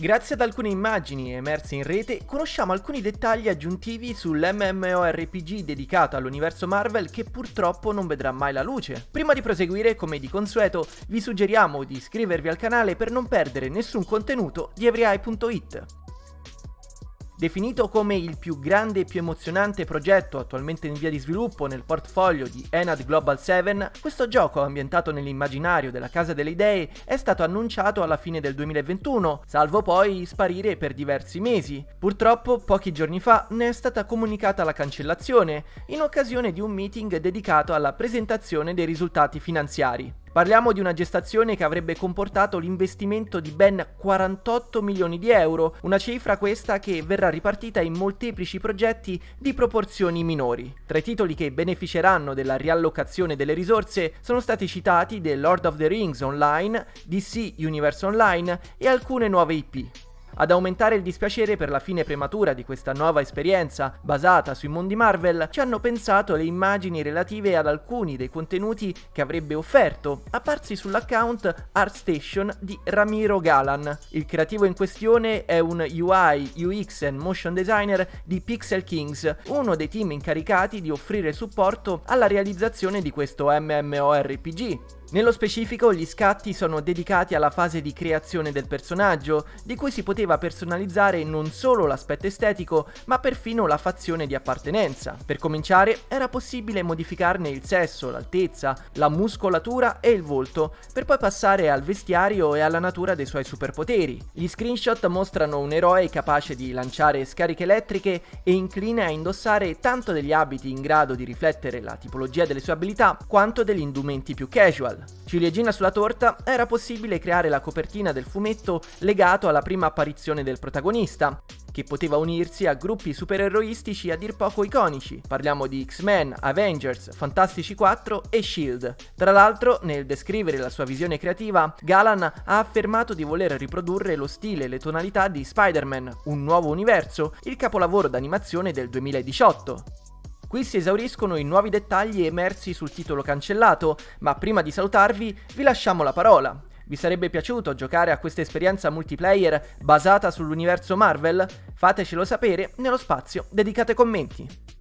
Grazie ad alcune immagini emerse in rete, conosciamo alcuni dettagli aggiuntivi sull'MMORPG dedicato all'universo Marvel che purtroppo non vedrà mai la luce. Prima di proseguire, come di consueto, vi suggeriamo di iscrivervi al canale per non perdere nessun contenuto di EveryEye.it. Definito come il più grande e più emozionante progetto attualmente in via di sviluppo nel portfolio di Enad Global 7, questo gioco ambientato nell'immaginario della Casa delle Idee è stato annunciato alla fine del 2021, salvo poi sparire per diversi mesi. Purtroppo, pochi giorni fa ne è stata comunicata la cancellazione, in occasione di un meeting dedicato alla presentazione dei risultati finanziari. Parliamo di una gestazione che avrebbe comportato l'investimento di ben 48 milioni di euro, una cifra questa che verrà ripartita in molteplici progetti di proporzioni minori. Tra i titoli che beneficeranno della riallocazione delle risorse sono stati citati The Lord of the Rings Online, DC Universe Online e alcune nuove IP. Ad aumentare il dispiacere per la fine prematura di questa nuova esperienza basata sui mondi Marvel ci hanno pensato le immagini relative ad alcuni dei contenuti che avrebbe offerto, apparsi sull'account ArtStation di Ramiro Galan. Il creativo in questione è un UI, UX and motion designer di Pixel Kings, uno dei team incaricati di offrire supporto alla realizzazione di questo MMORPG. Nello specifico gli scatti sono dedicati alla fase di creazione del personaggio, di cui si poteva personalizzare non solo l'aspetto estetico, ma perfino la fazione di appartenenza. Per cominciare era possibile modificarne il sesso, l'altezza, la muscolatura e il volto, per poi passare al vestiario e alla natura dei suoi superpoteri. Gli screenshot mostrano un eroe capace di lanciare scariche elettriche e incline a indossare tanto degli abiti in grado di riflettere la tipologia delle sue abilità, quanto degli indumenti più casual. Ciliegina sulla torta, era possibile creare la copertina del fumetto legato alla prima apparizione del protagonista, che poteva unirsi a gruppi supereroistici a dir poco iconici. Parliamo di X-Men, Avengers, Fantastici 4 e Shield. Tra l'altro, nel descrivere la sua visione creativa, Galan ha affermato di voler riprodurre lo stile e le tonalità di Spider-Man, un nuovo universo, il capolavoro d'animazione del 2018. Qui si esauriscono i nuovi dettagli emersi sul titolo cancellato, ma prima di salutarvi vi lasciamo la parola. Vi sarebbe piaciuto giocare a questa esperienza multiplayer basata sull'universo Marvel? Fatecelo sapere nello spazio dedicato ai commenti.